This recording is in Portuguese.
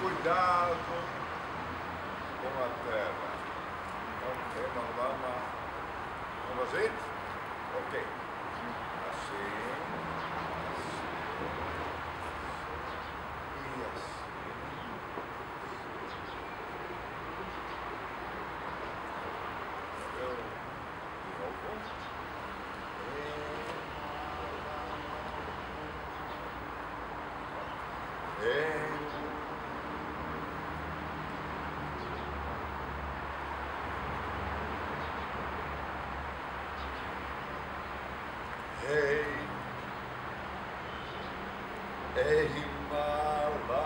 cuidado com a terra. Não tema lama. Vamos assim? Ok. Assim. E assim. De novo. É. Malama.